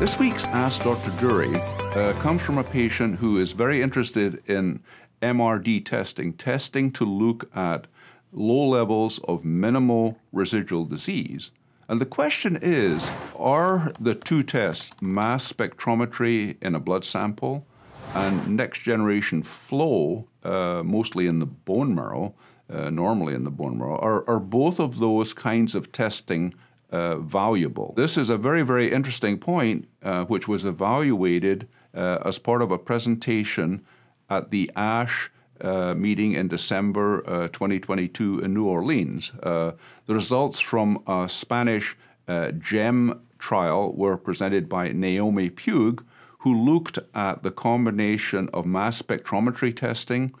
This week's Ask Dr. Durie uh, comes from a patient who is very interested in MRD testing, testing to look at low levels of minimal residual disease. And the question is are the two tests, mass spectrometry in a blood sample and next generation flow, uh, mostly in the bone marrow, uh, normally in the bone marrow, are, are both of those kinds of testing uh, valuable? This is a very, very interesting point, uh, which was evaluated uh, as part of a presentation at the ASH uh, meeting in December uh, 2022 in New Orleans. Uh, the results from a Spanish GEM trial were presented by Noemi Puig, who looked at the combination of mass spectrometry testing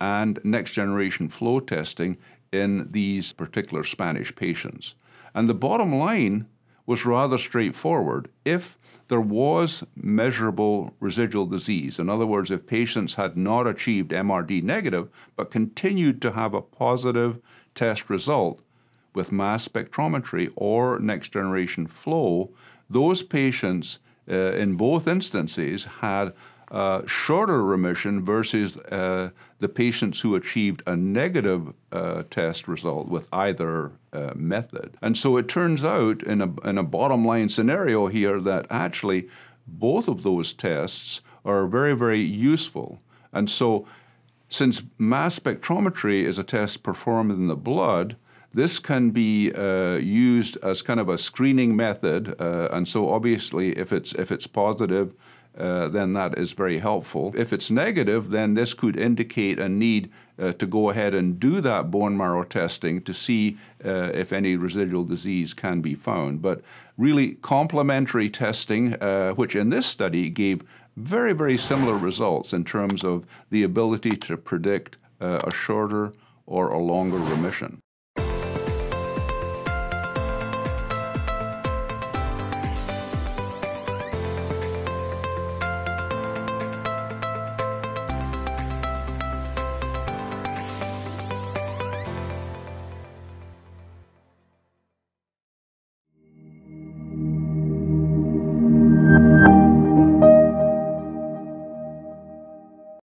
and next generation flow testing in these particular Spanish patients. And the bottom line was rather straightforward. If there was measurable residual disease, in other words, if patients had not achieved MRD negative but continued to have a positive test result with mass spectrometry or next generation flow, those patients uh, in both instances had uh, shorter remission versus uh, the patients who achieved a negative uh, test result with either uh, method. And so it turns out in a, in a bottom line scenario here that actually both of those tests are very, very useful. And so since mass spectrometry is a test performed in the blood, this can be uh, used as kind of a screening method, uh, and so obviously, if it's if it's positive, uh, then that is very helpful. If it's negative, then this could indicate a need uh, to go ahead and do that bone marrow testing to see uh, if any residual disease can be found. But really, complementary testing, uh, which in this study gave very, very similar results in terms of the ability to predict uh, a shorter or a longer remission.